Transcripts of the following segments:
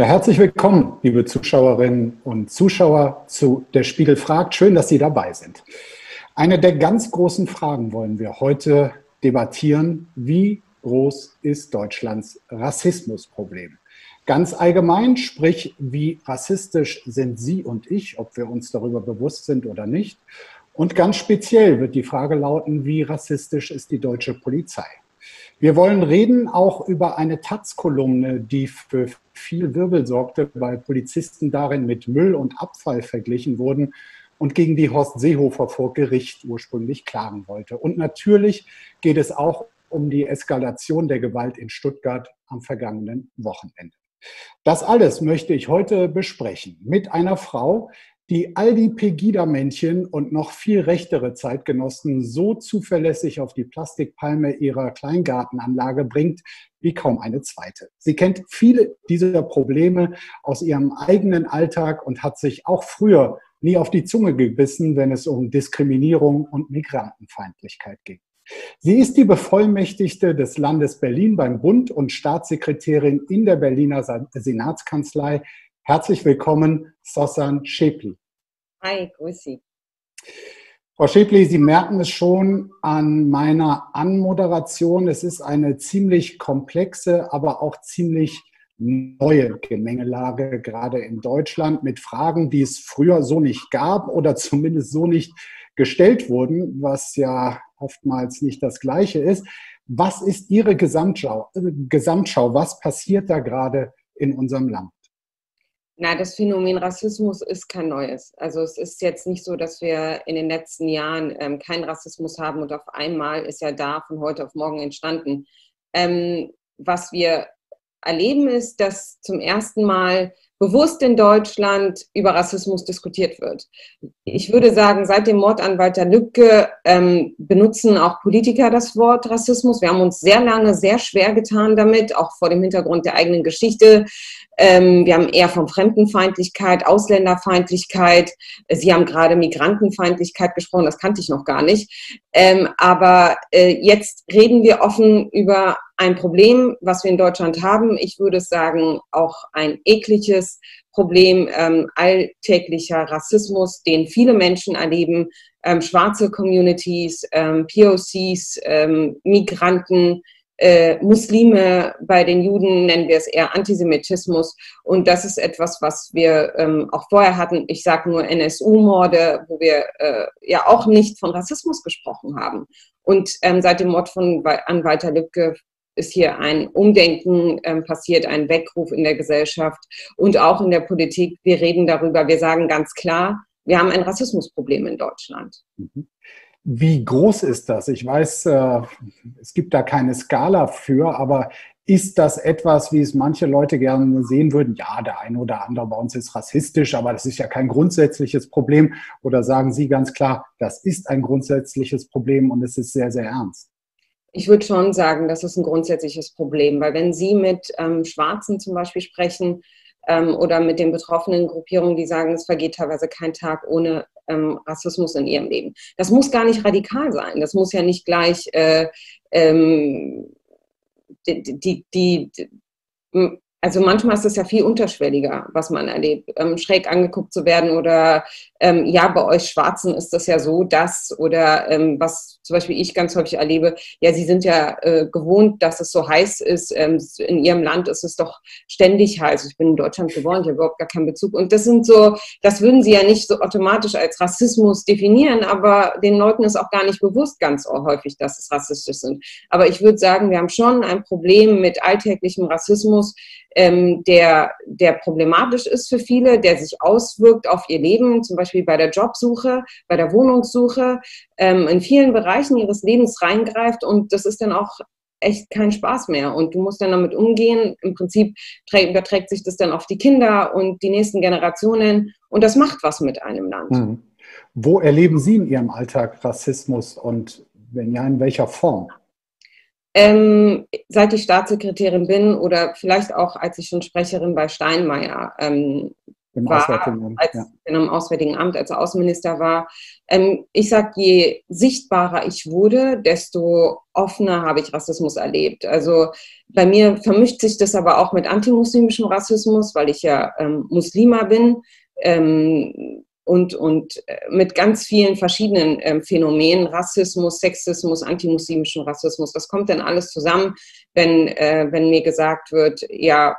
Ja, herzlich willkommen, liebe Zuschauerinnen und Zuschauer zu Der Spiegel fragt. Schön, dass Sie dabei sind. Eine der ganz großen Fragen wollen wir heute debattieren. Wie groß ist Deutschlands Rassismusproblem? Ganz allgemein, sprich, wie rassistisch sind Sie und ich, ob wir uns darüber bewusst sind oder nicht. Und ganz speziell wird die Frage lauten, wie rassistisch ist die deutsche Polizei? Wir wollen reden auch über eine Taz-Kolumne, die für viel Wirbel sorgte, weil Polizisten darin mit Müll und Abfall verglichen wurden und gegen die Horst Seehofer vor Gericht ursprünglich klagen wollte. Und natürlich geht es auch um die Eskalation der Gewalt in Stuttgart am vergangenen Wochenende. Das alles möchte ich heute besprechen mit einer Frau, die all die Pegida-Männchen und noch viel rechtere Zeitgenossen so zuverlässig auf die Plastikpalme ihrer Kleingartenanlage bringt, wie kaum eine zweite. Sie kennt viele dieser Probleme aus ihrem eigenen Alltag und hat sich auch früher nie auf die Zunge gebissen, wenn es um Diskriminierung und Migrantenfeindlichkeit ging. Sie ist die Bevollmächtigte des Landes Berlin beim Bund und Staatssekretärin in der Berliner Senatskanzlei. Herzlich willkommen, Sosan Schepli. Hi, grüß Sie. Frau Schäbli, Sie merken es schon an meiner Anmoderation. Es ist eine ziemlich komplexe, aber auch ziemlich neue Gemengelage, gerade in Deutschland, mit Fragen, die es früher so nicht gab oder zumindest so nicht gestellt wurden, was ja oftmals nicht das Gleiche ist. Was ist Ihre Gesamtschau? Gesamtschau? Was passiert da gerade in unserem Land? Na, das Phänomen Rassismus ist kein neues. Also es ist jetzt nicht so, dass wir in den letzten Jahren ähm, keinen Rassismus haben und auf einmal ist er da von heute auf morgen entstanden. Ähm, was wir erleben ist, dass zum ersten Mal bewusst in Deutschland über Rassismus diskutiert wird. Ich würde sagen, seit dem Mord an Walter Lübcke ähm, benutzen auch Politiker das Wort Rassismus. Wir haben uns sehr lange sehr schwer getan damit, auch vor dem Hintergrund der eigenen Geschichte. Ähm, wir haben eher von Fremdenfeindlichkeit, Ausländerfeindlichkeit. Sie haben gerade Migrantenfeindlichkeit gesprochen, das kannte ich noch gar nicht. Ähm, aber äh, jetzt reden wir offen über ein Problem, was wir in Deutschland haben. Ich würde sagen, auch ein ekliges Problem ähm, alltäglicher Rassismus, den viele Menschen erleben, ähm, schwarze Communities, ähm, POCs, ähm, Migranten, äh, Muslime, bei den Juden nennen wir es eher Antisemitismus. Und das ist etwas, was wir ähm, auch vorher hatten. Ich sage nur NSU-Morde, wo wir äh, ja auch nicht von Rassismus gesprochen haben. Und ähm, seit dem Mord von, an Walter Lübcke ist hier ein Umdenken ähm, passiert, ein Weckruf in der Gesellschaft und auch in der Politik. Wir reden darüber, wir sagen ganz klar, wir haben ein Rassismusproblem in Deutschland. Mhm. Wie groß ist das? Ich weiß, äh, es gibt da keine Skala für, aber ist das etwas, wie es manche Leute gerne sehen würden? Ja, der eine oder andere bei uns ist rassistisch, aber das ist ja kein grundsätzliches Problem. Oder sagen Sie ganz klar, das ist ein grundsätzliches Problem und es ist sehr, sehr ernst? Ich würde schon sagen, das ist ein grundsätzliches Problem, weil wenn Sie mit ähm, Schwarzen zum Beispiel sprechen ähm, oder mit den betroffenen Gruppierungen, die sagen, es vergeht teilweise kein Tag ohne ähm, Rassismus in ihrem Leben. Das muss gar nicht radikal sein. Das muss ja nicht gleich äh, ähm, die, die, die, die also manchmal ist es ja viel unterschwelliger, was man erlebt, ähm, schräg angeguckt zu werden oder ähm, ja, bei euch Schwarzen ist das ja so, dass oder ähm, was zum Beispiel ich ganz häufig erlebe, ja, sie sind ja äh, gewohnt, dass es so heiß ist, ähm, in ihrem Land ist es doch ständig heiß. Ich bin in Deutschland geboren, ich habe überhaupt gar keinen Bezug und das sind so, das würden sie ja nicht so automatisch als Rassismus definieren, aber den Leuten ist auch gar nicht bewusst ganz häufig, dass es rassistisch sind. Aber ich würde sagen, wir haben schon ein Problem mit alltäglichem Rassismus, ähm, der, der problematisch ist für viele, der sich auswirkt auf ihr Leben, zum Beispiel bei der Jobsuche, bei der Wohnungssuche, ähm, in vielen Bereichen ihres Lebens reingreift und das ist dann auch echt kein Spaß mehr. Und du musst dann damit umgehen. Im Prinzip überträgt sich das dann auf die Kinder und die nächsten Generationen. Und das macht was mit einem Land. Mhm. Wo erleben Sie in Ihrem Alltag Rassismus und wenn ja, in welcher Form? Ähm, seit ich Staatssekretärin bin oder vielleicht auch als ich schon Sprecherin bei Steinmeier ähm, Im war, Auswärtigen Amt, als, ja. im Auswärtigen Amt, als er Außenminister war. Ähm, ich sage, je sichtbarer ich wurde, desto offener habe ich Rassismus erlebt. Also bei mir vermischt sich das aber auch mit antimuslimischem Rassismus, weil ich ja ähm, Muslima bin. Ähm, und, und äh, mit ganz vielen verschiedenen ähm, Phänomenen, Rassismus, Sexismus, antimuslimischen Rassismus. Das kommt dann alles zusammen, wenn, äh, wenn mir gesagt wird, ja,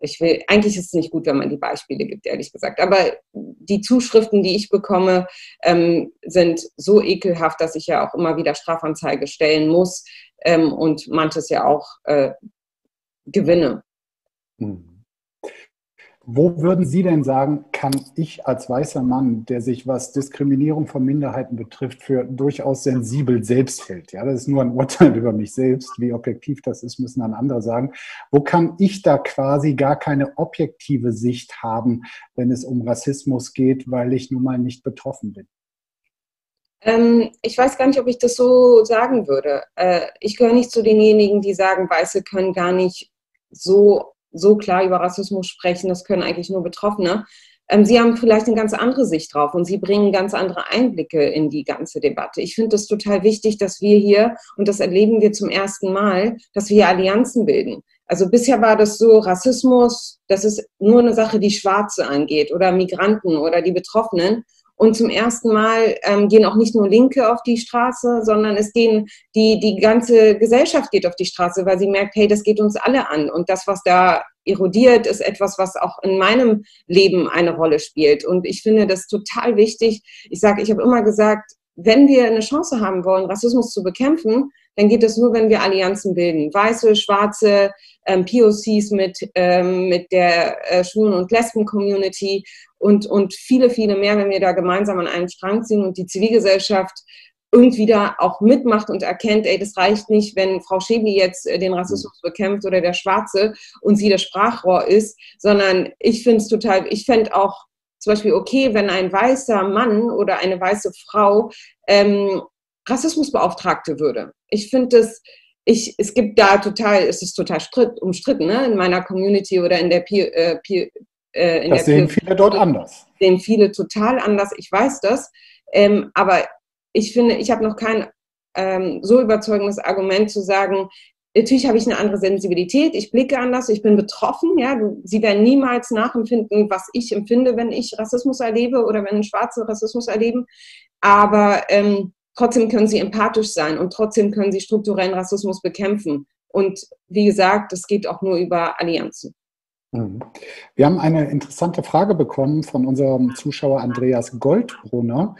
ich will, eigentlich ist es nicht gut, wenn man die Beispiele gibt, ehrlich gesagt. Aber die Zuschriften, die ich bekomme, ähm, sind so ekelhaft, dass ich ja auch immer wieder Strafanzeige stellen muss ähm, und manches ja auch äh, gewinne. Hm. Wo würden Sie denn sagen, kann ich als weißer Mann, der sich was Diskriminierung von Minderheiten betrifft, für durchaus sensibel selbst hält? Ja, das ist nur ein Urteil über mich selbst. Wie objektiv das ist, müssen dann andere sagen. Wo kann ich da quasi gar keine objektive Sicht haben, wenn es um Rassismus geht, weil ich nun mal nicht betroffen bin? Ähm, ich weiß gar nicht, ob ich das so sagen würde. Äh, ich gehöre nicht zu denjenigen, die sagen, Weiße können gar nicht so so klar über Rassismus sprechen, das können eigentlich nur Betroffene. Ähm, sie haben vielleicht eine ganz andere Sicht drauf und Sie bringen ganz andere Einblicke in die ganze Debatte. Ich finde es total wichtig, dass wir hier, und das erleben wir zum ersten Mal, dass wir hier Allianzen bilden. Also bisher war das so, Rassismus, das ist nur eine Sache, die Schwarze angeht oder Migranten oder die Betroffenen. Und zum ersten Mal ähm, gehen auch nicht nur Linke auf die Straße, sondern es gehen die, die ganze Gesellschaft geht auf die Straße, weil sie merkt, hey, das geht uns alle an. Und das, was da erodiert, ist etwas, was auch in meinem Leben eine Rolle spielt. Und ich finde das total wichtig. Ich sage, ich habe immer gesagt, wenn wir eine Chance haben wollen, Rassismus zu bekämpfen, dann geht es nur, wenn wir Allianzen bilden. Weiße, schwarze, ähm, POCs mit, ähm, mit der äh, Schwulen- und Lesben-Community und, und viele, viele mehr, wenn wir da gemeinsam an einen Strang ziehen und die Zivilgesellschaft irgendwie da auch mitmacht und erkennt, ey, das reicht nicht, wenn Frau Schäbi jetzt äh, den Rassismus bekämpft oder der Schwarze und sie das Sprachrohr ist, sondern ich finde es total, ich fände auch zum Beispiel okay, wenn ein weißer Mann oder eine weiße Frau ähm, Rassismusbeauftragte würde. Ich finde das, ich, es gibt da total, es ist total stritt, umstritten, ne? in meiner Community oder in der Peer, äh, Peer, äh, das sehen viele dort anders. Sehen viele total anders, ich weiß das. Ähm, aber ich finde, ich habe noch kein ähm, so überzeugendes Argument zu sagen, natürlich habe ich eine andere Sensibilität, ich blicke anders, ich bin betroffen. Ja, Sie werden niemals nachempfinden, was ich empfinde, wenn ich Rassismus erlebe oder wenn Schwarze Rassismus erleben. Aber ähm, trotzdem können Sie empathisch sein und trotzdem können Sie strukturellen Rassismus bekämpfen. Und wie gesagt, das geht auch nur über Allianzen. Mhm. Wir haben eine interessante Frage bekommen von unserem Zuschauer Andreas Goldbrunner,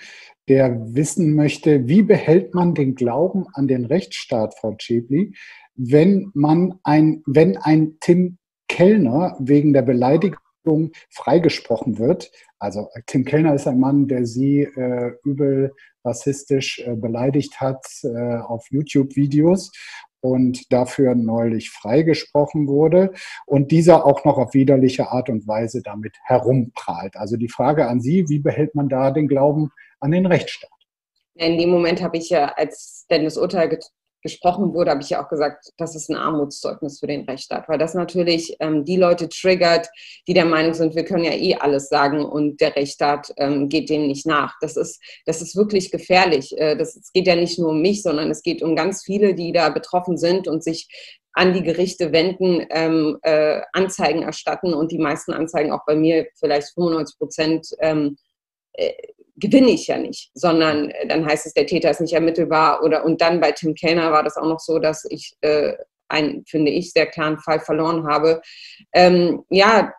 der wissen möchte, wie behält man den Glauben an den Rechtsstaat, Frau Schäbli, wenn man ein, wenn ein Tim Kellner wegen der Beleidigung freigesprochen wird. Also Tim Kellner ist ein Mann, der sie äh, übel rassistisch äh, beleidigt hat äh, auf YouTube-Videos und dafür neulich freigesprochen wurde und dieser auch noch auf widerliche Art und Weise damit herumprahlt. Also die Frage an Sie, wie behält man da den Glauben an den Rechtsstaat? In dem Moment habe ich ja, als denn das Urteil gesprochen wurde, habe ich ja auch gesagt, das ist ein Armutszeugnis für den Rechtsstaat, weil das natürlich ähm, die Leute triggert, die der Meinung sind, wir können ja eh alles sagen und der Rechtsstaat ähm, geht dem nicht nach. Das ist, das ist wirklich gefährlich. Äh, das, es geht ja nicht nur um mich, sondern es geht um ganz viele, die da betroffen sind und sich an die Gerichte wenden, ähm, äh, Anzeigen erstatten und die meisten Anzeigen auch bei mir vielleicht 95 Prozent ähm, äh, gewinne ich ja nicht, sondern äh, dann heißt es, der Täter ist nicht ermittelbar oder und dann bei Tim Kellner war das auch noch so, dass ich äh, einen, finde ich, sehr klaren Fall verloren habe. Ähm, ja,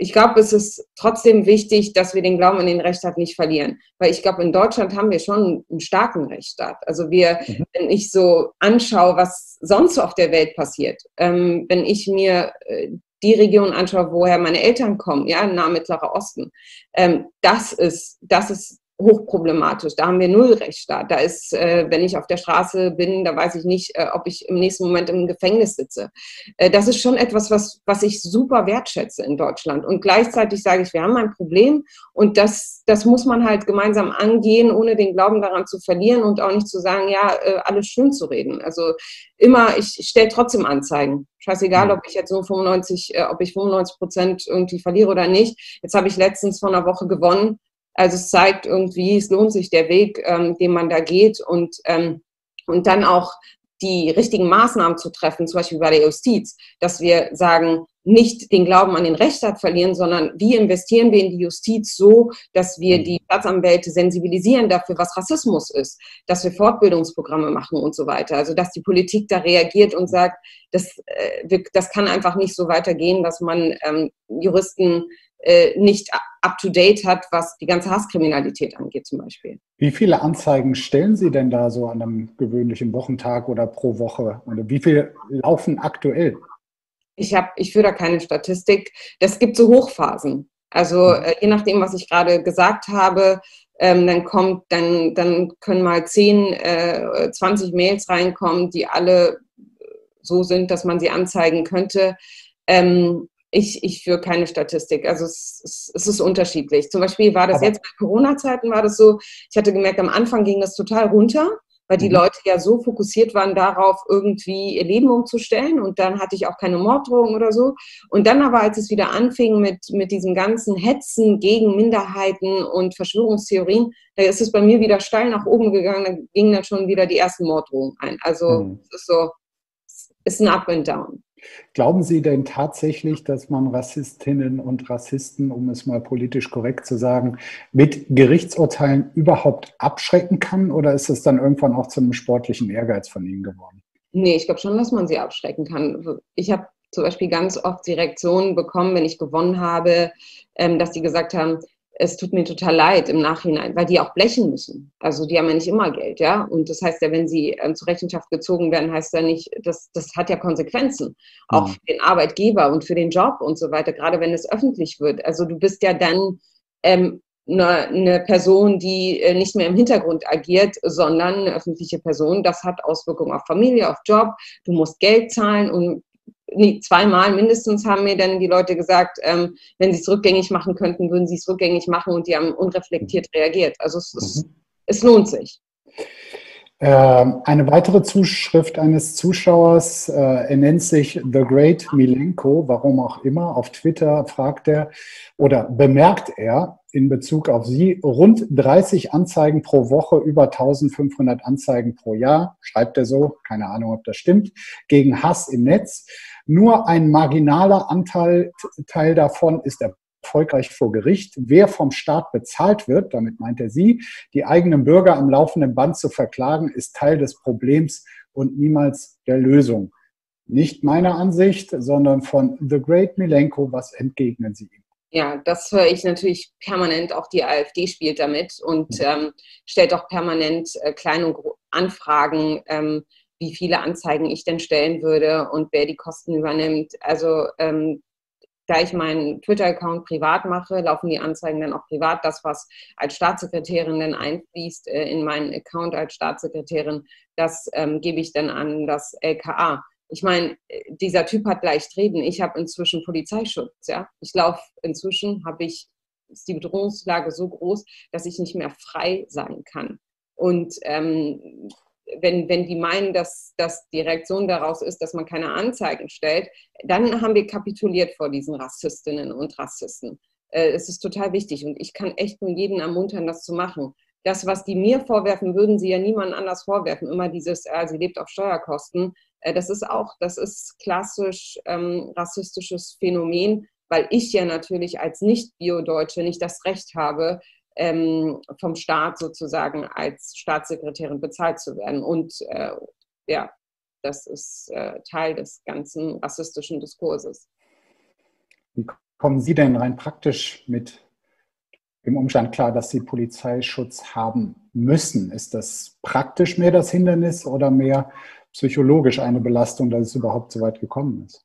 ich glaube, es ist trotzdem wichtig, dass wir den Glauben an den Rechtsstaat nicht verlieren. Weil ich glaube, in Deutschland haben wir schon einen starken Rechtsstaat. Also wir, mhm. wenn ich so anschaue, was sonst so auf der Welt passiert, ähm, wenn ich mir äh, die Region anschaue, woher meine Eltern kommen, ja, nah Mittlerer Osten, ähm, das ist, das ist hochproblematisch. Da haben wir null Rechtsstaat. Da ist, äh, wenn ich auf der Straße bin, da weiß ich nicht, äh, ob ich im nächsten Moment im Gefängnis sitze. Äh, das ist schon etwas, was, was ich super wertschätze in Deutschland. Und gleichzeitig sage ich, wir haben ein Problem und das, das muss man halt gemeinsam angehen, ohne den Glauben daran zu verlieren und auch nicht zu sagen, ja, äh, alles schön zu reden. Also immer, ich stelle trotzdem Anzeigen. Scheißegal, mhm. ob ich jetzt nur 95, äh, ob ich 95 Prozent irgendwie verliere oder nicht. Jetzt habe ich letztens vor einer Woche gewonnen also es zeigt irgendwie, es lohnt sich der Weg, ähm, den man da geht und, ähm, und dann auch die richtigen Maßnahmen zu treffen, zum Beispiel bei der Justiz, dass wir sagen, nicht den Glauben an den Rechtsstaat verlieren, sondern wie investieren wir in die Justiz so, dass wir mhm. die Staatsanwälte sensibilisieren dafür, was Rassismus ist, dass wir Fortbildungsprogramme machen und so weiter. Also dass die Politik da reagiert und sagt, das, äh, das kann einfach nicht so weitergehen, dass man ähm, Juristen äh, nicht up-to-date hat, was die ganze Hasskriminalität angeht zum Beispiel. Wie viele Anzeigen stellen Sie denn da so an einem gewöhnlichen Wochentag oder pro Woche? Oder wie viele laufen aktuell? Ich, hab, ich führe da keine Statistik. Das gibt so Hochphasen. Also hm. äh, je nachdem, was ich gerade gesagt habe, ähm, dann kommt, dann, dann können mal 10, äh, 20 Mails reinkommen, die alle so sind, dass man sie anzeigen könnte. Ähm, ich, ich führe keine Statistik. Also es, es, es, ist unterschiedlich. Zum Beispiel war das Aber jetzt bei Corona-Zeiten war das so, ich hatte gemerkt, am Anfang ging das total runter, weil die mhm. Leute ja so fokussiert waren darauf, irgendwie ihr Leben umzustellen und dann hatte ich auch keine Morddrohung oder so. Und dann aber, als es wieder anfing mit, mit diesem ganzen Hetzen gegen Minderheiten und Verschwörungstheorien, da ist es bei mir wieder steil nach oben gegangen, da gingen dann schon wieder die ersten Morddrohungen ein. Also mhm. es ist so, es ist ein Up and Down. Glauben Sie denn tatsächlich, dass man Rassistinnen und Rassisten, um es mal politisch korrekt zu sagen, mit Gerichtsurteilen überhaupt abschrecken kann? Oder ist es dann irgendwann auch zu einem sportlichen Ehrgeiz von Ihnen geworden? Nee, ich glaube schon, dass man sie abschrecken kann. Ich habe zum Beispiel ganz oft die Reaktionen bekommen, wenn ich gewonnen habe, ähm, dass sie gesagt haben, es tut mir total leid im Nachhinein, weil die auch blechen müssen. Also die haben ja nicht immer Geld, ja. Und das heißt ja, wenn sie ähm, zur Rechenschaft gezogen werden, heißt ja nicht, das, das hat ja Konsequenzen. Auch mhm. für den Arbeitgeber und für den Job und so weiter, gerade wenn es öffentlich wird. Also du bist ja dann ähm, eine, eine Person, die äh, nicht mehr im Hintergrund agiert, sondern eine öffentliche Person. Das hat Auswirkungen auf Familie, auf Job. Du musst Geld zahlen und nee, zweimal mindestens haben mir dann die Leute gesagt, ähm, wenn sie es rückgängig machen könnten, würden sie es rückgängig machen und die haben unreflektiert reagiert. Also es, mhm. es lohnt sich. Ähm, eine weitere Zuschrift eines Zuschauers, äh, er nennt sich The Great Milenko, warum auch immer. Auf Twitter fragt er oder bemerkt er in Bezug auf Sie rund 30 Anzeigen pro Woche, über 1500 Anzeigen pro Jahr, schreibt er so, keine Ahnung, ob das stimmt, gegen Hass im Netz. Nur ein marginaler Anteil Teil davon ist erfolgreich vor Gericht. Wer vom Staat bezahlt wird, damit meint er Sie, die eigenen Bürger am laufenden Band zu verklagen, ist Teil des Problems und niemals der Lösung. Nicht meiner Ansicht, sondern von The Great Milenko. Was entgegnen Sie ihm? Ja, das höre ich natürlich permanent. Auch die AfD spielt damit und ähm, stellt auch permanent äh, kleine Anfragen. Ähm, wie viele Anzeigen ich denn stellen würde und wer die Kosten übernimmt. Also ähm, da ich meinen Twitter-Account privat mache, laufen die Anzeigen dann auch privat. Das, was als Staatssekretärin dann einfließt äh, in meinen Account als Staatssekretärin, das ähm, gebe ich dann an das LKA. Ich meine, dieser Typ hat leicht reden. Ich habe inzwischen Polizeischutz. Ja, ich laufe inzwischen, habe ich ist die Bedrohungslage so groß, dass ich nicht mehr frei sein kann. Und ähm, wenn, wenn die meinen, dass, dass die Reaktion daraus ist, dass man keine Anzeigen stellt, dann haben wir kapituliert vor diesen Rassistinnen und Rassisten. Äh, es ist total wichtig und ich kann echt nur jeden ermuntern, das zu machen. Das, was die mir vorwerfen, würden sie ja niemand anders vorwerfen. Immer dieses, äh, sie lebt auf Steuerkosten. Äh, das ist auch, das ist klassisch ähm, rassistisches Phänomen, weil ich ja natürlich als Nicht-Bio-Deutsche nicht das Recht habe, ähm, vom Staat sozusagen als Staatssekretärin bezahlt zu werden. Und äh, ja, das ist äh, Teil des ganzen rassistischen Diskurses. Wie kommen Sie denn rein praktisch mit dem Umstand klar, dass Sie Polizeischutz haben müssen? Ist das praktisch mehr das Hindernis oder mehr psychologisch eine Belastung, dass es überhaupt so weit gekommen ist?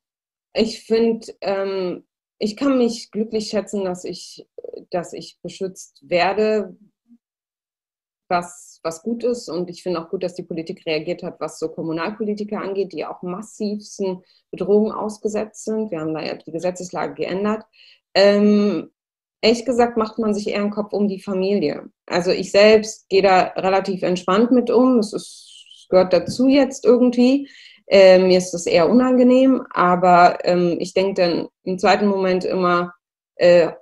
Ich finde, ähm, ich kann mich glücklich schätzen, dass ich, dass ich beschützt werde, was, was gut ist. Und ich finde auch gut, dass die Politik reagiert hat, was so Kommunalpolitiker angeht, die auch massivsten Bedrohungen ausgesetzt sind. Wir haben da ja die Gesetzeslage geändert. Ähm, ehrlich gesagt macht man sich eher einen Kopf um die Familie. Also ich selbst gehe da relativ entspannt mit um. Es ist, gehört dazu jetzt irgendwie. Äh, mir ist das eher unangenehm, aber ähm, ich denke dann im zweiten Moment immer, äh,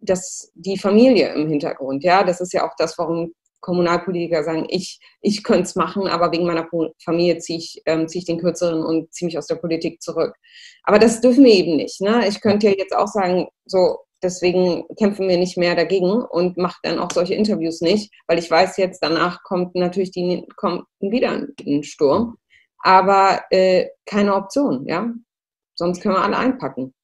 dass die Familie im Hintergrund, ja, das ist ja auch das, warum Kommunalpolitiker sagen, ich, ich könnte es machen, aber wegen meiner Familie ziehe ich, ähm, zieh ich den Kürzeren und ziehe mich aus der Politik zurück. Aber das dürfen wir eben nicht. Ne? Ich könnte ja jetzt auch sagen, so, deswegen kämpfen wir nicht mehr dagegen und mache dann auch solche Interviews nicht, weil ich weiß jetzt, danach kommt natürlich die, kommt wieder ein Sturm, aber äh, keine Option, ja. Sonst können wir alle einpacken.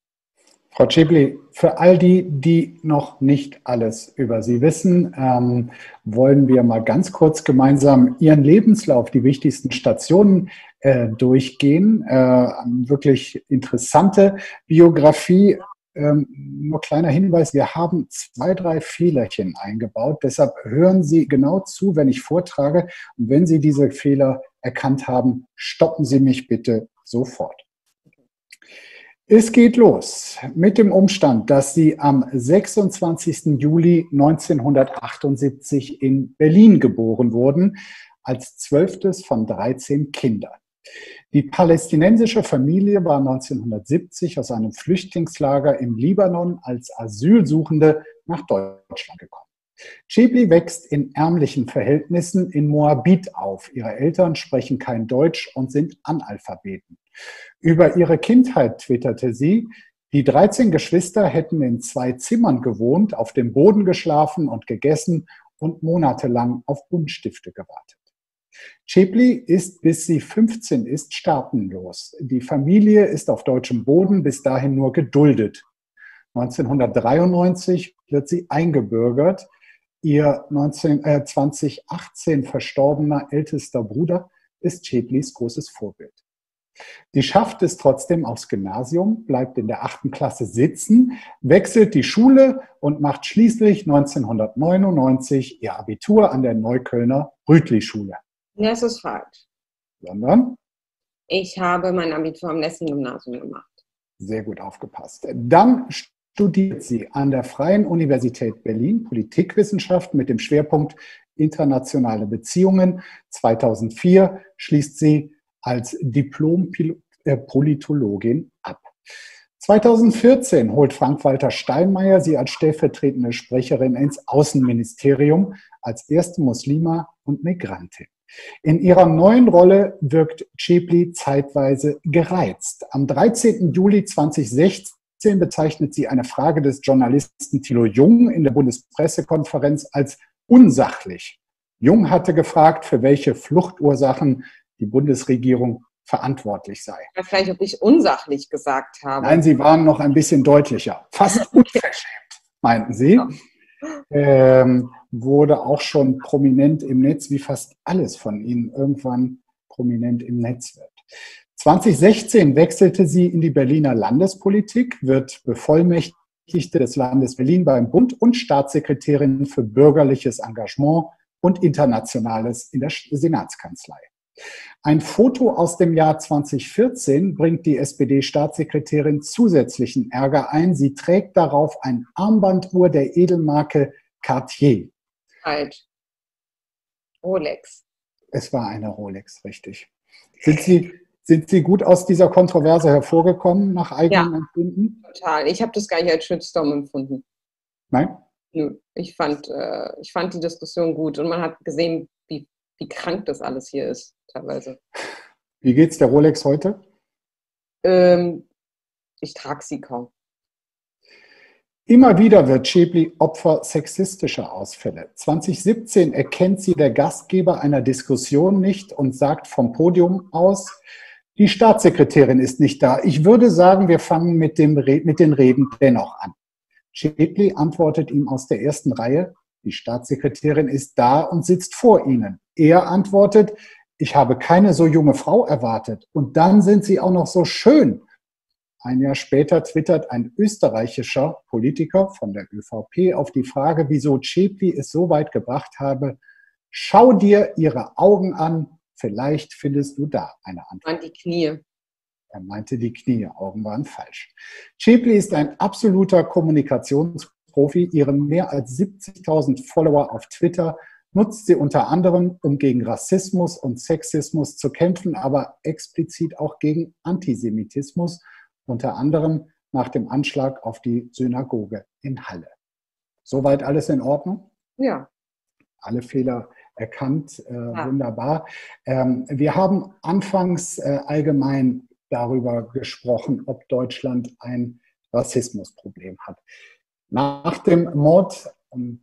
Frau Schäbli, für all die, die noch nicht alles über Sie wissen, ähm, wollen wir mal ganz kurz gemeinsam Ihren Lebenslauf, die wichtigsten Stationen äh, durchgehen. Äh, wirklich interessante Biografie. Ähm, nur kleiner Hinweis, wir haben zwei, drei Fehlerchen eingebaut. Deshalb hören Sie genau zu, wenn ich vortrage. Und wenn Sie diese Fehler erkannt haben, stoppen Sie mich bitte sofort. Es geht los mit dem Umstand, dass sie am 26. Juli 1978 in Berlin geboren wurden, als zwölftes von 13 Kindern. Die palästinensische Familie war 1970 aus einem Flüchtlingslager im Libanon als Asylsuchende nach Deutschland gekommen. Chibli wächst in ärmlichen Verhältnissen in Moabit auf. Ihre Eltern sprechen kein Deutsch und sind Analphabeten. Über ihre Kindheit twitterte sie, die 13 Geschwister hätten in zwei Zimmern gewohnt, auf dem Boden geschlafen und gegessen und monatelang auf Buntstifte gewartet. Chepli ist, bis sie 15 ist, staatenlos. Die Familie ist auf deutschem Boden bis dahin nur geduldet. 1993 wird sie eingebürgert. Ihr 19, äh, 2018 verstorbener ältester Bruder ist Cheplis großes Vorbild. Die schafft es trotzdem aufs Gymnasium, bleibt in der achten Klasse sitzen, wechselt die Schule und macht schließlich 1999 ihr Abitur an der Neuköllner Rütli-Schule. Das ist falsch. Sondern? Ich habe mein Abitur am Lessing-Gymnasium gemacht. Sehr gut aufgepasst. Dann studiert sie an der Freien Universität Berlin Politikwissenschaft mit dem Schwerpunkt internationale Beziehungen. 2004 schließt sie als Diplom-Politologin ab. 2014 holt Frank-Walter Steinmeier sie als stellvertretende Sprecherin ins Außenministerium als erste Muslima und Migrantin. In ihrer neuen Rolle wirkt Chepli zeitweise gereizt. Am 13. Juli 2016 bezeichnet sie eine Frage des Journalisten Thilo Jung in der Bundespressekonferenz als unsachlich. Jung hatte gefragt, für welche Fluchtursachen die Bundesregierung verantwortlich sei. Nicht, ob ich unsachlich gesagt habe. Nein, Sie waren noch ein bisschen deutlicher. Fast unverschämt, meinten Sie. Ja. Ähm, wurde auch schon prominent im Netz, wie fast alles von Ihnen irgendwann prominent im Netz wird. 2016 wechselte sie in die Berliner Landespolitik, wird Bevollmächtigte des Landes Berlin beim Bund und Staatssekretärin für bürgerliches Engagement und Internationales in der Senatskanzlei. Ein Foto aus dem Jahr 2014 bringt die SPD-Staatssekretärin zusätzlichen Ärger ein. Sie trägt darauf ein Armbanduhr der Edelmarke Cartier. Falsch. Rolex. Es war eine Rolex, richtig. Sind Sie, sind Sie gut aus dieser Kontroverse hervorgekommen, nach eigenem ja, Empfinden? Total. Ich habe das gar nicht als Shitstorm empfunden. Nein? Ich fand, äh, ich fand die Diskussion gut und man hat gesehen, wie, wie krank das alles hier ist teilweise. Wie geht's der Rolex heute? Ähm, ich trage sie kaum. Immer wieder wird Schäbli Opfer sexistischer Ausfälle. 2017 erkennt sie der Gastgeber einer Diskussion nicht und sagt vom Podium aus, die Staatssekretärin ist nicht da. Ich würde sagen, wir fangen mit, dem, mit den Reden dennoch an. Schäbli antwortet ihm aus der ersten Reihe, die Staatssekretärin ist da und sitzt vor Ihnen. Er antwortet, ich habe keine so junge Frau erwartet. Und dann sind sie auch noch so schön. Ein Jahr später twittert ein österreichischer Politiker von der ÖVP auf die Frage, wieso Cepli es so weit gebracht habe, Schau dir ihre Augen an, vielleicht findest du da eine Antwort. An die Knie. Er meinte die Knie, Augen waren falsch. Chipley ist ein absoluter Kommunikationsprofi. Ihre mehr als 70.000 Follower auf Twitter nutzt sie unter anderem, um gegen Rassismus und Sexismus zu kämpfen, aber explizit auch gegen Antisemitismus, unter anderem nach dem Anschlag auf die Synagoge in Halle. Soweit alles in Ordnung? Ja. Alle Fehler erkannt, äh, ja. wunderbar. Ähm, wir haben anfangs äh, allgemein darüber gesprochen, ob Deutschland ein Rassismusproblem hat. Nach dem Mord,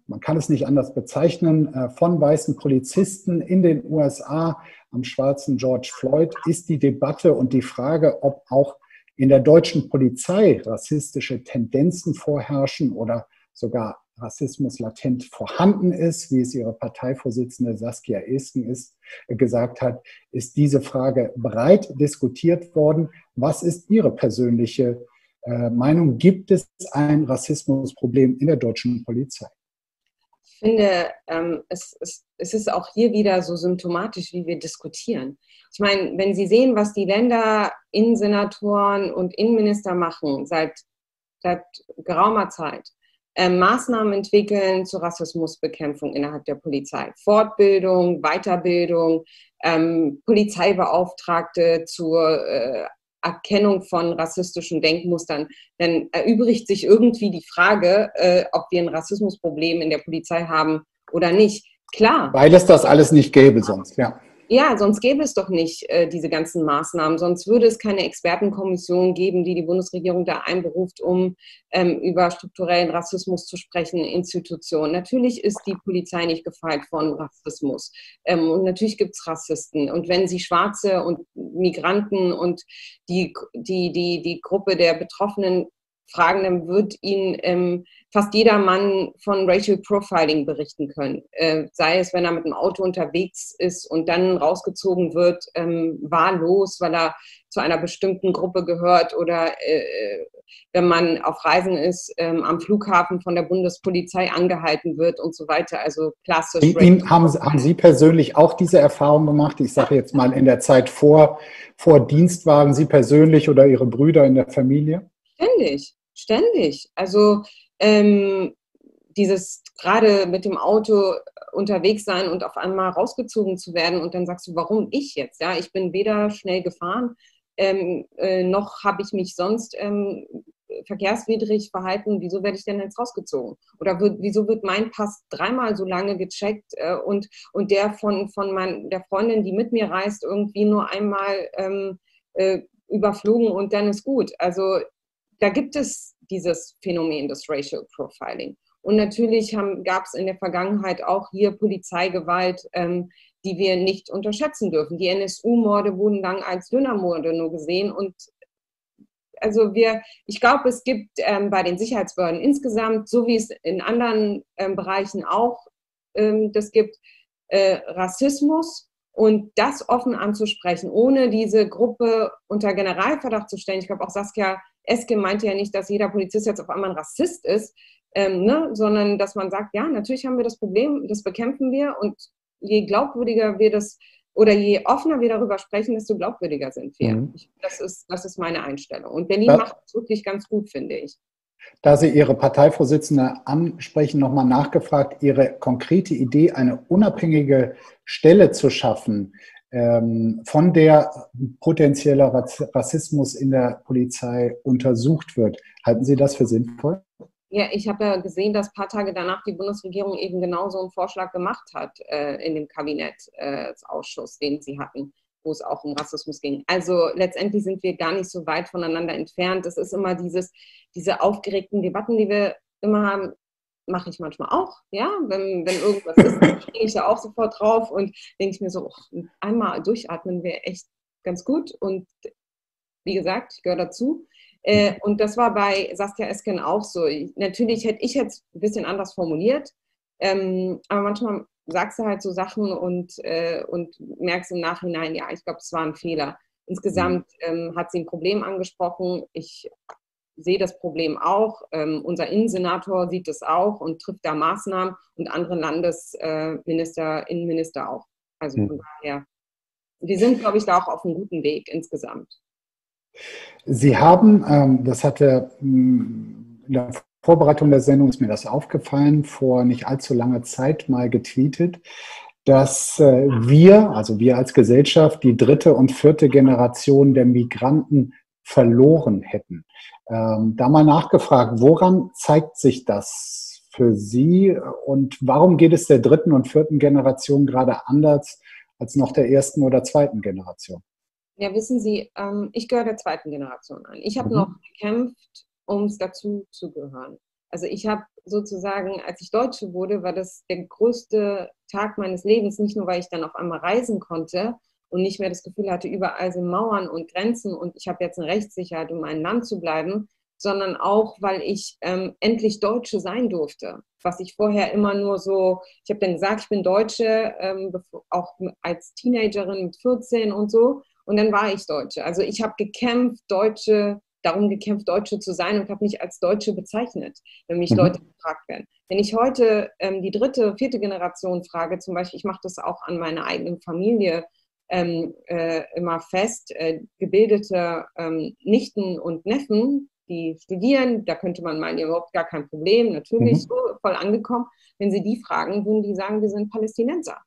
man kann es nicht anders bezeichnen, äh, von weißen Polizisten in den USA am schwarzen George Floyd ist die Debatte und die Frage, ob auch in der deutschen Polizei rassistische Tendenzen vorherrschen oder sogar Rassismus latent vorhanden ist, wie es ihre Parteivorsitzende Saskia Esken ist, äh, gesagt hat, ist diese Frage breit diskutiert worden. Was ist Ihre persönliche äh, Meinung? Gibt es ein Rassismusproblem in der deutschen Polizei? Ich finde, ähm, es, es, ist auch hier wieder so symptomatisch, wie wir diskutieren. Ich meine, wenn Sie sehen, was die Länder, Innensenatoren und Innenminister machen seit, seit geraumer Zeit, ähm, Maßnahmen entwickeln zur Rassismusbekämpfung innerhalb der Polizei. Fortbildung, Weiterbildung, ähm, Polizeibeauftragte zur äh, Erkennung von rassistischen Denkmustern, dann erübrigt sich irgendwie die Frage, äh, ob wir ein Rassismusproblem in der Polizei haben oder nicht. Klar. Weil es das alles nicht gäbe sonst, ja. Ja, sonst gäbe es doch nicht äh, diese ganzen Maßnahmen. Sonst würde es keine Expertenkommission geben, die die Bundesregierung da einberuft, um ähm, über strukturellen Rassismus zu sprechen, Institutionen. Natürlich ist die Polizei nicht gefeit von Rassismus. Ähm, und natürlich gibt es Rassisten. Und wenn sie Schwarze und Migranten und die, die, die, die Gruppe der Betroffenen fragen, dann wird Ihnen ähm, fast jeder Mann von Racial Profiling berichten können. Äh, sei es, wenn er mit dem Auto unterwegs ist und dann rausgezogen wird, ähm, wahllos, weil er zu einer bestimmten Gruppe gehört oder äh, wenn man auf Reisen ist, ähm, am Flughafen von der Bundespolizei angehalten wird und so weiter. Also klassisch. Ihn, haben, haben Sie persönlich auch diese Erfahrung gemacht? Ich sage jetzt mal in der Zeit vor, vor Dienstwagen, Sie persönlich oder Ihre Brüder in der Familie? Ständig. Ständig. Also ähm, dieses gerade mit dem Auto unterwegs sein und auf einmal rausgezogen zu werden und dann sagst du, warum ich jetzt? Ja, ich bin weder schnell gefahren, ähm, äh, noch habe ich mich sonst ähm, verkehrswidrig verhalten. Wieso werde ich denn jetzt rausgezogen? Oder wird, wieso wird mein Pass dreimal so lange gecheckt äh, und, und der von, von mein, der Freundin, die mit mir reist, irgendwie nur einmal ähm, äh, überflogen und dann ist gut. Also da gibt es dieses Phänomen des Racial Profiling. Und natürlich gab es in der Vergangenheit auch hier Polizeigewalt, ähm, die wir nicht unterschätzen dürfen. Die NSU-Morde wurden lang als Dönermorde nur gesehen. Und also wir, ich glaube, es gibt ähm, bei den Sicherheitsbehörden insgesamt, so wie es in anderen ähm, Bereichen auch ähm, das gibt, äh, Rassismus und das offen anzusprechen, ohne diese Gruppe unter Generalverdacht zu stellen. Ich glaube, auch Saskia Eske meinte ja nicht, dass jeder Polizist jetzt auf einmal ein Rassist ist, ähm, ne? sondern dass man sagt, ja, natürlich haben wir das Problem, das bekämpfen wir und je glaubwürdiger wir das oder je offener wir darüber sprechen, desto glaubwürdiger sind wir. Mhm. Das, ist, das ist meine Einstellung. Und Berlin ja. macht es wirklich ganz gut, finde ich. Da Sie Ihre Parteivorsitzende ansprechen, nochmal nachgefragt, Ihre konkrete Idee, eine unabhängige Stelle zu schaffen, von der potenzieller Rassismus in der Polizei untersucht wird. Halten Sie das für sinnvoll? Ja, ich habe ja gesehen, dass ein paar Tage danach die Bundesregierung eben genau so einen Vorschlag gemacht hat äh, in dem Kabinettsausschuss, äh, den sie hatten, wo es auch um Rassismus ging. Also letztendlich sind wir gar nicht so weit voneinander entfernt. Es ist immer dieses, diese aufgeregten Debatten, die wir immer haben mache ich manchmal auch, ja, wenn, wenn irgendwas ist, dann springe ich da auch sofort drauf und denke ich mir so, oh, einmal durchatmen wäre echt ganz gut und wie gesagt, ich gehöre dazu. Äh, und das war bei Saskia Esken auch so. Ich, natürlich hätte ich jetzt ein bisschen anders formuliert, ähm, aber manchmal sagst du halt so Sachen und, äh, und merkst im Nachhinein, ja, ich glaube, es war ein Fehler. Insgesamt mhm. ähm, hat sie ein Problem angesprochen. Ich sehe das Problem auch. Ähm, unser Innensenator sieht es auch und trifft da Maßnahmen und andere Landesminister, äh, Innenminister auch. Also von mhm. daher, wir sind, glaube ich, da auch auf einem guten Weg insgesamt. Sie haben, ähm, das hatte hm, in der Vorbereitung der Sendung ist mir das aufgefallen, vor nicht allzu langer Zeit mal getweetet, dass äh, wir, also wir als Gesellschaft, die dritte und vierte Generation der Migranten verloren hätten. Ähm, da mal nachgefragt, woran zeigt sich das für Sie und warum geht es der dritten und vierten Generation gerade anders als noch der ersten oder zweiten Generation? Ja, wissen Sie, ähm, ich gehöre der zweiten Generation an. Ich habe mhm. noch gekämpft, um es dazu zu gehören. Also ich habe sozusagen, als ich Deutsche wurde, war das der größte Tag meines Lebens, nicht nur, weil ich dann auf einmal reisen konnte und nicht mehr das Gefühl hatte, überall sind Mauern und Grenzen und ich habe jetzt eine Rechtssicherheit, um mein Land zu bleiben, sondern auch, weil ich ähm, endlich Deutsche sein durfte. Was ich vorher immer nur so, ich habe dann gesagt, ich bin Deutsche, ähm, auch als Teenagerin mit 14 und so. Und dann war ich Deutsche. Also ich habe gekämpft, Deutsche, darum gekämpft, Deutsche zu sein und habe mich als Deutsche bezeichnet, wenn mich mhm. Leute gefragt werden. Wenn ich heute ähm, die dritte, vierte Generation frage, zum Beispiel, ich mache das auch an meiner eigenen Familie, ähm, äh, immer fest, äh, gebildete ähm, Nichten und Neffen, die studieren, da könnte man meinen, überhaupt gar kein Problem, natürlich mhm. so voll angekommen. Wenn Sie die fragen, würden die sagen, wir sind Palästinenser.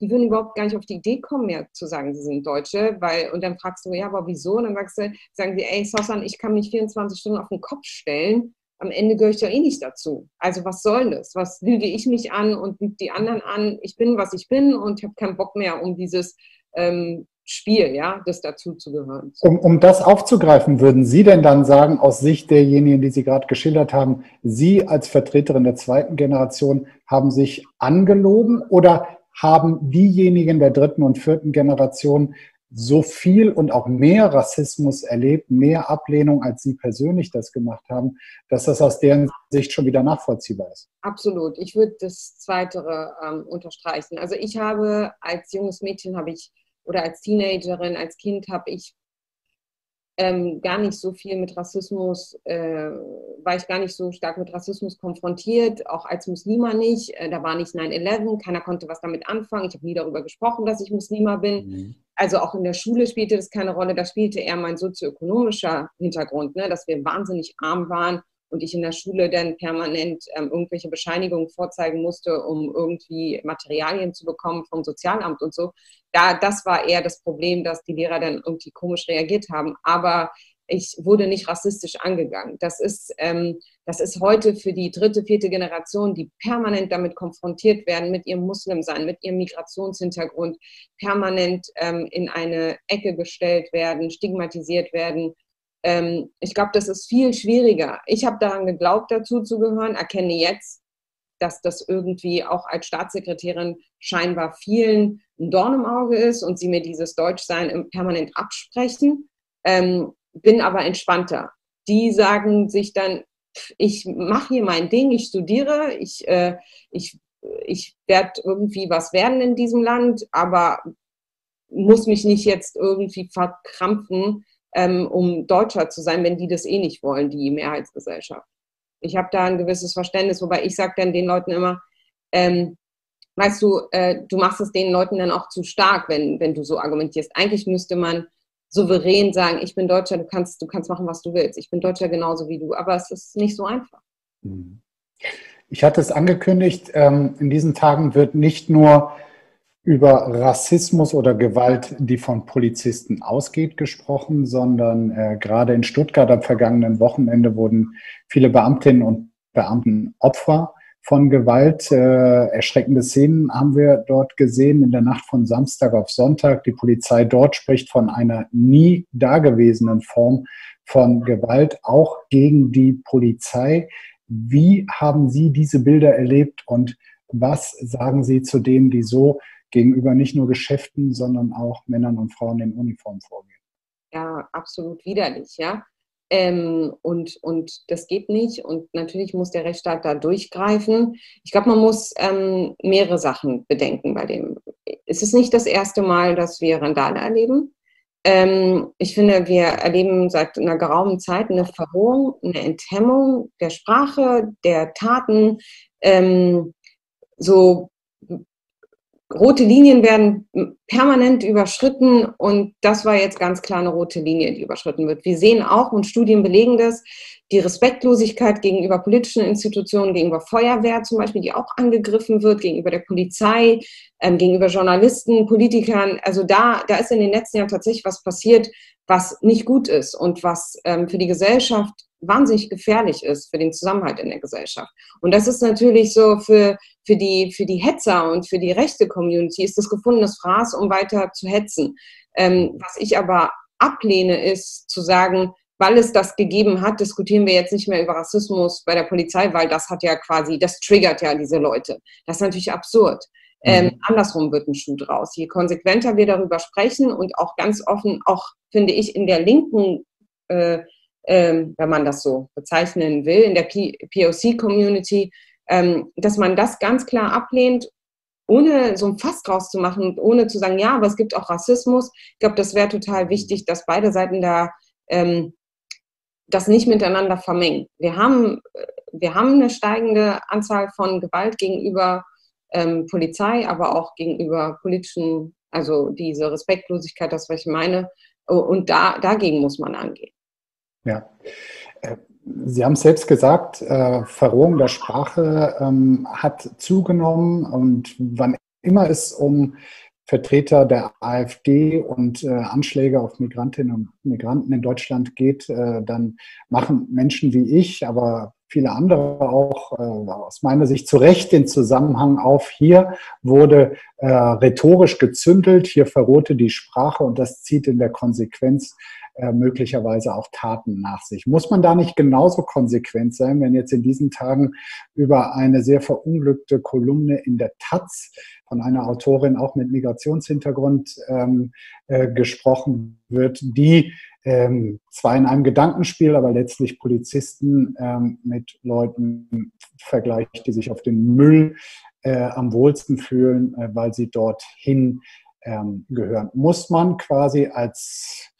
Die würden überhaupt gar nicht auf die Idee kommen, mehr zu sagen, sie sind Deutsche, weil, und dann fragst du, ja, aber wieso? Und dann sagst du, sagen sie, ey, Sossan, ich kann mich 24 Stunden auf den Kopf stellen, am Ende gehöre ich doch eh nicht dazu. Also was soll das? Was lüge ich mich an und lüge die anderen an? Ich bin, was ich bin und ich habe keinen Bock mehr um dieses ähm, Spiel, ja, das dazu zu gehören. Um, um das aufzugreifen, würden Sie denn dann sagen, aus Sicht derjenigen, die Sie gerade geschildert haben, Sie als Vertreterin der zweiten Generation haben sich angelogen oder haben diejenigen der dritten und vierten Generation so viel und auch mehr Rassismus erlebt, mehr Ablehnung, als Sie persönlich das gemacht haben, dass das aus deren Sicht schon wieder nachvollziehbar ist. Absolut. Ich würde das Zweite ähm, unterstreichen. Also ich habe als junges Mädchen habe ich oder als Teenagerin, als Kind habe ich ähm, gar nicht so viel mit Rassismus, äh, war ich gar nicht so stark mit Rassismus konfrontiert, auch als Muslima nicht. Äh, da war nicht 9-11, keiner konnte was damit anfangen. Ich habe nie darüber gesprochen, dass ich Muslima bin. Mhm. Also auch in der Schule spielte das keine Rolle. Da spielte eher mein sozioökonomischer Hintergrund, ne? dass wir wahnsinnig arm waren und ich in der Schule dann permanent ähm, irgendwelche Bescheinigungen vorzeigen musste, um irgendwie Materialien zu bekommen vom Sozialamt und so. Da, das war eher das Problem, dass die Lehrer dann irgendwie komisch reagiert haben. Aber ich wurde nicht rassistisch angegangen. Das ist, ähm, das ist heute für die dritte, vierte Generation, die permanent damit konfrontiert werden, mit ihrem Muslimsein, mit ihrem Migrationshintergrund, permanent ähm, in eine Ecke gestellt werden, stigmatisiert werden ähm, ich glaube, das ist viel schwieriger. Ich habe daran geglaubt, dazu zu gehören, erkenne jetzt, dass das irgendwie auch als Staatssekretärin scheinbar vielen ein Dorn im Auge ist und sie mir dieses Deutschsein permanent absprechen. Ähm, bin aber entspannter. Die sagen sich dann, ich mache hier mein Ding, ich studiere, ich, äh, ich, ich werde irgendwie was werden in diesem Land, aber muss mich nicht jetzt irgendwie verkrampfen ähm, um Deutscher zu sein, wenn die das eh nicht wollen, die Mehrheitsgesellschaft. Ich habe da ein gewisses Verständnis, wobei ich sage dann den Leuten immer, ähm, weißt du, äh, du machst es den Leuten dann auch zu stark, wenn, wenn du so argumentierst. Eigentlich müsste man souverän sagen, ich bin Deutscher, du kannst, du kannst machen, was du willst. Ich bin Deutscher genauso wie du, aber es ist nicht so einfach. Hm. Ich hatte es angekündigt, ähm, in diesen Tagen wird nicht nur über Rassismus oder Gewalt, die von Polizisten ausgeht, gesprochen, sondern äh, gerade in Stuttgart am vergangenen Wochenende wurden viele Beamtinnen und Beamten Opfer von Gewalt. Äh, erschreckende Szenen haben wir dort gesehen in der Nacht von Samstag auf Sonntag. Die Polizei dort spricht von einer nie dagewesenen Form von Gewalt, auch gegen die Polizei. Wie haben Sie diese Bilder erlebt und was sagen Sie zu denen, die so gegenüber nicht nur Geschäften, sondern auch Männern und Frauen in Uniform vorgehen. Ja, absolut widerlich, ja. Ähm, und, und das geht nicht. Und natürlich muss der Rechtsstaat da durchgreifen. Ich glaube, man muss ähm, mehrere Sachen bedenken bei dem. Es ist nicht das erste Mal, dass wir Randale erleben. Ähm, ich finde, wir erleben seit einer geraumen Zeit eine Verrohung, eine Enthemmung der Sprache, der Taten. Ähm, so rote Linien werden permanent überschritten und das war jetzt ganz klar eine rote Linie, die überschritten wird. Wir sehen auch, und Studien belegen das, die Respektlosigkeit gegenüber politischen Institutionen, gegenüber Feuerwehr zum Beispiel, die auch angegriffen wird, gegenüber der Polizei, ähm, gegenüber Journalisten, Politikern. Also da, da ist in den letzten Jahren tatsächlich was passiert, was nicht gut ist und was ähm, für die Gesellschaft wahnsinnig gefährlich ist für den Zusammenhalt in der Gesellschaft. Und das ist natürlich so für, für, die, für die Hetzer und für die rechte Community ist das gefundenes Fraß, um weiter zu hetzen. Ähm, was ich aber ablehne, ist zu sagen, weil es das gegeben hat, diskutieren wir jetzt nicht mehr über Rassismus bei der Polizei, weil das hat ja quasi, das triggert ja diese Leute. Das ist natürlich absurd. Ähm, mhm. andersrum wird ein Schuh draus. Je konsequenter wir darüber sprechen und auch ganz offen, auch finde ich in der linken äh, ähm, wenn man das so bezeichnen will, in der POC-Community, ähm, dass man das ganz klar ablehnt, ohne so ein Fass draus zu machen, ohne zu sagen, ja, aber es gibt auch Rassismus. Ich glaube, das wäre total wichtig, dass beide Seiten da ähm, das nicht miteinander vermengen. Wir haben, wir haben eine steigende Anzahl von Gewalt gegenüber ähm, Polizei, aber auch gegenüber politischen, also diese Respektlosigkeit, das, was ich meine. Und da, dagegen muss man angehen. Ja. Äh, Sie haben selbst gesagt, äh, Verrohung der Sprache ähm, hat zugenommen und wann immer es um Vertreter der AfD und äh, Anschläge auf Migrantinnen und Migranten in Deutschland geht, äh, dann machen Menschen wie ich, aber viele andere auch äh, aus meiner Sicht zu Recht den Zusammenhang auf. Hier wurde äh, rhetorisch gezündelt, hier verrohte die Sprache und das zieht in der Konsequenz äh, möglicherweise auch Taten nach sich. Muss man da nicht genauso konsequent sein, wenn jetzt in diesen Tagen über eine sehr verunglückte Kolumne in der Taz von einer Autorin auch mit Migrationshintergrund ähm, äh, gesprochen wird, die ähm, zwar in einem Gedankenspiel, aber letztlich Polizisten ähm, mit Leuten vergleicht, die sich auf den Müll äh, am wohlsten fühlen, äh, weil sie dorthin ähm, gehören. Muss man quasi als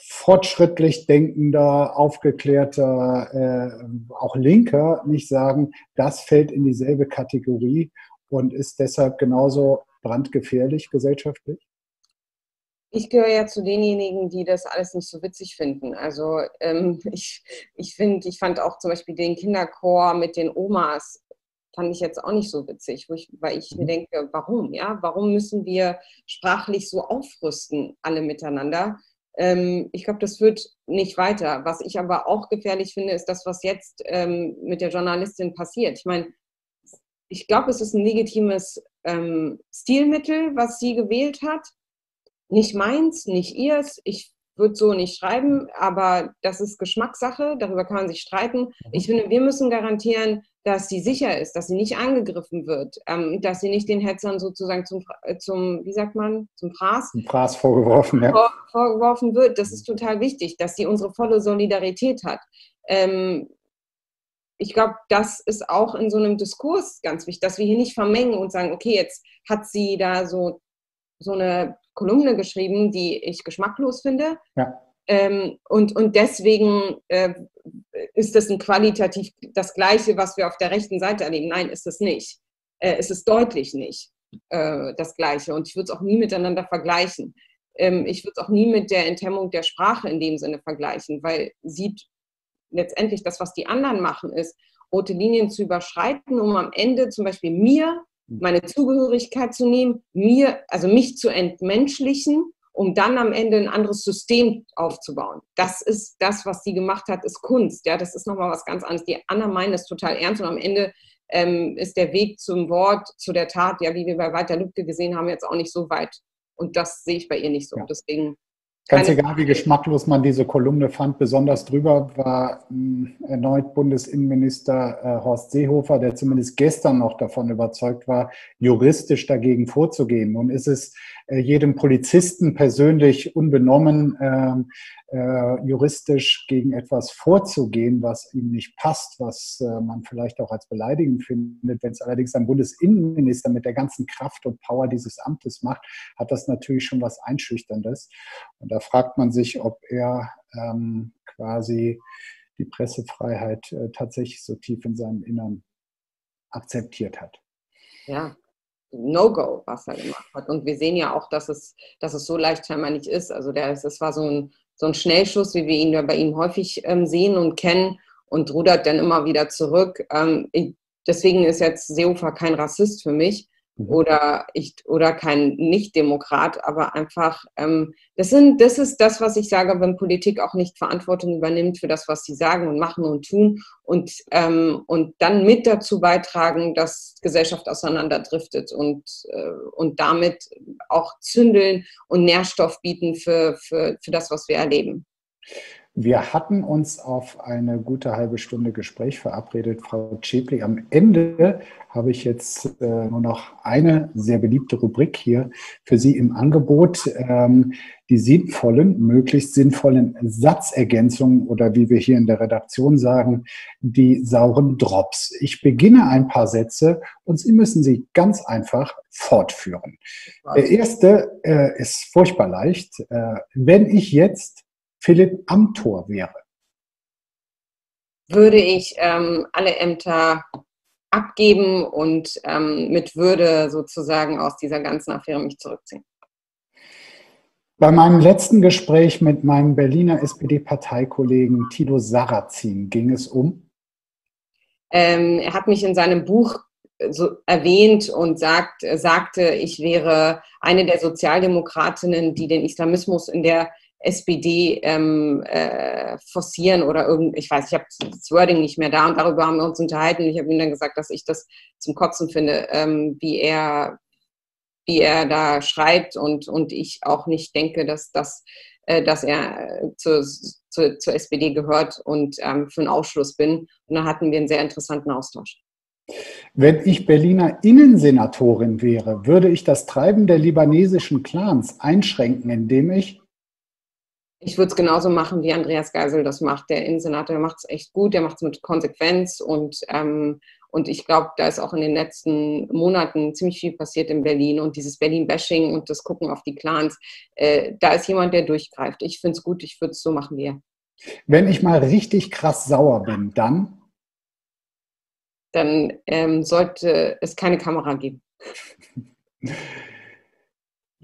fortschrittlich denkender, aufgeklärter, äh, auch Linker nicht sagen, das fällt in dieselbe Kategorie und ist deshalb genauso brandgefährlich gesellschaftlich? Ich gehöre ja zu denjenigen, die das alles nicht so witzig finden. Also ähm, ich, ich finde, ich fand auch zum Beispiel den Kinderchor mit den Omas fand ich jetzt auch nicht so witzig, ich, weil ich mir mhm. denke, warum? Ja, warum müssen wir sprachlich so aufrüsten alle miteinander? Ähm, ich glaube, das führt nicht weiter. Was ich aber auch gefährlich finde, ist das, was jetzt ähm, mit der Journalistin passiert. Ich meine, ich glaube, es ist ein legitimes ähm, Stilmittel, was sie gewählt hat. Nicht meins, nicht ihrs. Ich würde so nicht schreiben, aber das ist Geschmackssache, darüber kann man sich streiten. Mhm. Ich finde, wir müssen garantieren, dass sie sicher ist, dass sie nicht angegriffen wird, ähm, dass sie nicht den Hetzern sozusagen zum, äh, zum, wie sagt man, zum Fraß, zum Fraß vorgeworfen, ja. vor, vorgeworfen wird. Das ist total wichtig, dass sie unsere volle Solidarität hat. Ähm, ich glaube, das ist auch in so einem Diskurs ganz wichtig, dass wir hier nicht vermengen und sagen, okay, jetzt hat sie da so, so eine Kolumne geschrieben, die ich geschmacklos finde. Ja. Ähm, und, und deswegen äh, ist das ein qualitativ das Gleiche, was wir auf der rechten Seite erleben. Nein, ist es nicht. Äh, es ist deutlich nicht äh, das Gleiche. Und ich würde es auch nie miteinander vergleichen. Ähm, ich würde es auch nie mit der Enthemmung der Sprache in dem Sinne vergleichen, weil sieht letztendlich das, was die anderen machen, ist, rote Linien zu überschreiten, um am Ende zum Beispiel mir meine Zugehörigkeit zu nehmen, mir, also mich zu entmenschlichen um dann am Ende ein anderes System aufzubauen. Das ist das, was sie gemacht hat, ist Kunst. Ja, das ist nochmal was ganz anderes. Die Anna meint es total ernst und am Ende ähm, ist der Weg zum Wort, zu der Tat, ja, wie wir bei Walter Lübcke gesehen haben, jetzt auch nicht so weit. Und das sehe ich bei ihr nicht so. Ja. Deswegen Ganz egal, wie geschmacklos man diese Kolumne fand, besonders drüber war äh, erneut Bundesinnenminister äh, Horst Seehofer, der zumindest gestern noch davon überzeugt war, juristisch dagegen vorzugehen. Nun ist es jedem Polizisten persönlich unbenommen, ähm, äh, juristisch gegen etwas vorzugehen, was ihm nicht passt, was äh, man vielleicht auch als beleidigend findet. Wenn es allerdings ein Bundesinnenminister mit der ganzen Kraft und Power dieses Amtes macht, hat das natürlich schon was Einschüchterndes. Und da fragt man sich, ob er ähm, quasi die Pressefreiheit äh, tatsächlich so tief in seinem Innern akzeptiert hat. Ja, No-Go, was er gemacht hat. Und wir sehen ja auch, dass es, dass es so leicht scheinbar nicht ist. Also der, es war so ein so ein Schnellschuss, wie wir ihn ja bei ihm häufig ähm, sehen und kennen und rudert dann immer wieder zurück. Ähm, ich, deswegen ist jetzt Seehofer kein Rassist für mich. Oder ich oder kein Nicht-Demokrat, aber einfach, ähm, das sind, das ist das, was ich sage, wenn Politik auch nicht Verantwortung übernimmt für das, was sie sagen und machen und tun und, ähm, und dann mit dazu beitragen, dass Gesellschaft auseinanderdriftet und, äh, und damit auch zündeln und Nährstoff bieten für, für, für das, was wir erleben. Wir hatten uns auf eine gute halbe Stunde Gespräch verabredet, Frau Schäpli. Am Ende habe ich jetzt äh, nur noch eine sehr beliebte Rubrik hier für Sie im Angebot. Ähm, die sinnvollen, möglichst sinnvollen Satzergänzungen oder wie wir hier in der Redaktion sagen, die sauren Drops. Ich beginne ein paar Sätze und Sie müssen sie ganz einfach fortführen. Der erste äh, ist furchtbar leicht. Äh, wenn ich jetzt Philipp Amthor wäre? Würde ich ähm, alle Ämter abgeben und ähm, mit Würde sozusagen aus dieser ganzen Affäre mich zurückziehen. Bei meinem letzten Gespräch mit meinem Berliner SPD-Parteikollegen Tilo Sarrazin ging es um? Ähm, er hat mich in seinem Buch so erwähnt und sagt, sagte, ich wäre eine der Sozialdemokratinnen, die den Islamismus in der SPD ähm, äh, forcieren oder irgend, ich weiß, ich habe das Wording nicht mehr da und darüber haben wir uns unterhalten. Ich habe ihm dann gesagt, dass ich das zum Kotzen finde, ähm, wie er wie er da schreibt und, und ich auch nicht denke, dass, das, äh, dass er zur, zur, zur SPD gehört und ähm, für einen Ausschluss bin. Und da hatten wir einen sehr interessanten Austausch. Wenn ich Berliner Innensenatorin wäre, würde ich das Treiben der libanesischen Clans einschränken, indem ich ich würde es genauso machen, wie Andreas Geisel das macht. Der Innensenator macht es echt gut, der macht es mit Konsequenz und, ähm, und ich glaube, da ist auch in den letzten Monaten ziemlich viel passiert in Berlin und dieses Berlin-Bashing und das Gucken auf die Clans, äh, da ist jemand, der durchgreift. Ich finde es gut, ich würde es so machen wie er. Wenn ich mal richtig krass sauer bin, dann? Dann ähm, sollte es keine Kamera geben.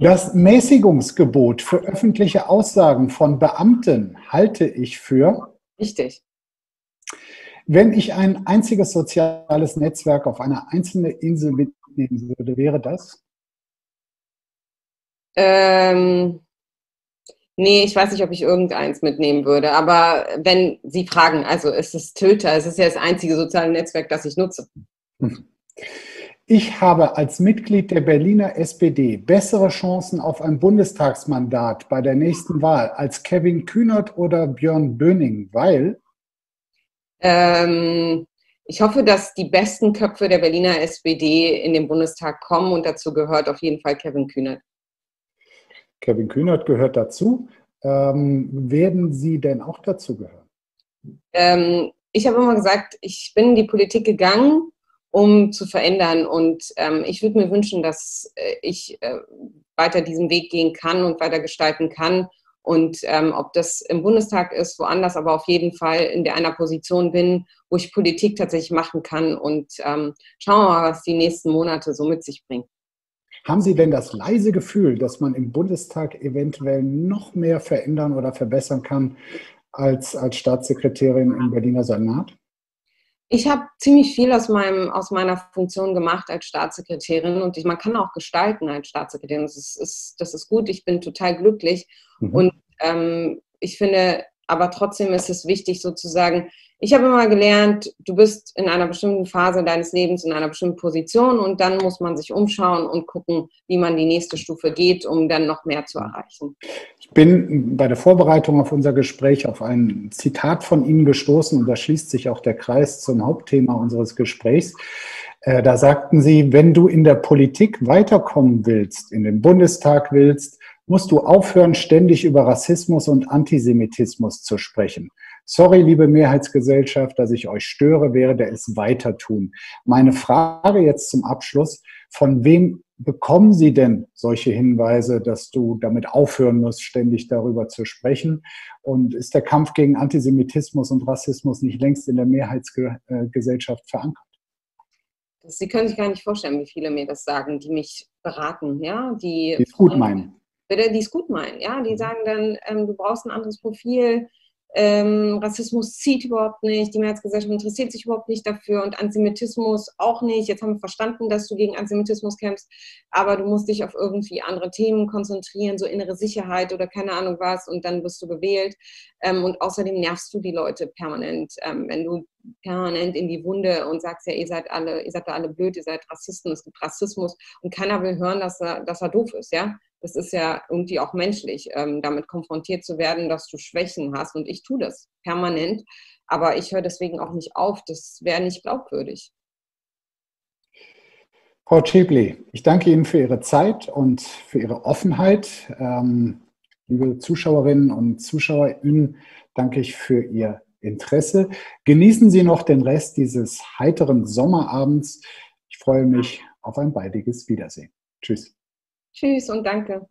Das Mäßigungsgebot für öffentliche Aussagen von Beamten halte ich für richtig. Wenn ich ein einziges soziales Netzwerk auf eine einzelne Insel mitnehmen würde, wäre das? Ähm, nee, ich weiß nicht, ob ich irgendeins mitnehmen würde. Aber wenn Sie fragen, also es ist Twitter, es ist ja das einzige soziale Netzwerk, das ich nutze. Ich habe als Mitglied der Berliner SPD bessere Chancen auf ein Bundestagsmandat bei der nächsten Wahl als Kevin Kühnert oder Björn Böning, weil? Ähm, ich hoffe, dass die besten Köpfe der Berliner SPD in den Bundestag kommen und dazu gehört auf jeden Fall Kevin Kühnert. Kevin Kühnert gehört dazu. Ähm, werden Sie denn auch dazu gehören? Ähm, ich habe immer gesagt, ich bin in die Politik gegangen, um zu verändern. Und ähm, ich würde mir wünschen, dass äh, ich äh, weiter diesen Weg gehen kann und weiter gestalten kann. Und ähm, ob das im Bundestag ist, woanders, aber auf jeden Fall in der einer Position bin, wo ich Politik tatsächlich machen kann. Und ähm, schauen wir mal, was die nächsten Monate so mit sich bringen. Haben Sie denn das leise Gefühl, dass man im Bundestag eventuell noch mehr verändern oder verbessern kann als als Staatssekretärin im Berliner Senat? Ich habe ziemlich viel aus, meinem, aus meiner Funktion gemacht als Staatssekretärin und ich, man kann auch gestalten als Staatssekretärin. Das ist, ist das ist gut, ich bin total glücklich. Mhm. Und ähm, ich finde, aber trotzdem ist es wichtig sozusagen, ich habe immer gelernt, du bist in einer bestimmten Phase deines Lebens in einer bestimmten Position und dann muss man sich umschauen und gucken, wie man die nächste Stufe geht, um dann noch mehr zu erreichen. Ich bin bei der Vorbereitung auf unser Gespräch auf ein Zitat von Ihnen gestoßen und da schließt sich auch der Kreis zum Hauptthema unseres Gesprächs. Äh, da sagten Sie, wenn du in der Politik weiterkommen willst, in den Bundestag willst, musst du aufhören, ständig über Rassismus und Antisemitismus zu sprechen. Sorry, liebe Mehrheitsgesellschaft, dass ich euch störe, werde es weiter tun. Meine Frage jetzt zum Abschluss, von wem bekommen Sie denn solche Hinweise, dass du damit aufhören musst, ständig darüber zu sprechen? Und ist der Kampf gegen Antisemitismus und Rassismus nicht längst in der Mehrheitsgesellschaft verankert? Sie können sich gar nicht vorstellen, wie viele mir das sagen, die mich beraten, ja, die, die es gut meinen. Bitte, die es gut meinen, ja, die mhm. sagen dann, ähm, du brauchst ein anderes Profil, ähm, Rassismus zieht überhaupt nicht, die Mehrheitsgesellschaft interessiert sich überhaupt nicht dafür und Antisemitismus auch nicht. Jetzt haben wir verstanden, dass du gegen Antisemitismus kämpfst, aber du musst dich auf irgendwie andere Themen konzentrieren, so innere Sicherheit oder keine Ahnung was und dann wirst du gewählt. Ähm, und außerdem nervst du die Leute permanent, ähm, wenn du permanent in die Wunde und sagst ja, ihr seid alle, ihr seid da alle blöd, ihr seid Rassisten, es gibt Rassismus und keiner will hören, dass er, dass er doof ist, ja das ist ja irgendwie auch menschlich, ähm, damit konfrontiert zu werden, dass du Schwächen hast. Und ich tue das permanent. Aber ich höre deswegen auch nicht auf. Das wäre nicht glaubwürdig. Frau Schäbli, ich danke Ihnen für Ihre Zeit und für Ihre Offenheit. Ähm, liebe Zuschauerinnen und Zuschauer, Ihnen danke ich für Ihr Interesse. Genießen Sie noch den Rest dieses heiteren Sommerabends. Ich freue mich auf ein baldiges Wiedersehen. Tschüss. Tschüss und danke.